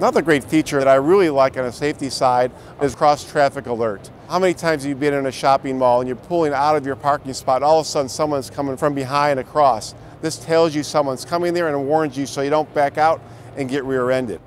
Another great feature that I really like on a safety side is cross traffic alert. How many times have you been in a shopping mall and you're pulling out of your parking spot, all of a sudden someone's coming from behind across. This tells you someone's coming there and warns you so you don't back out and get rear-ended.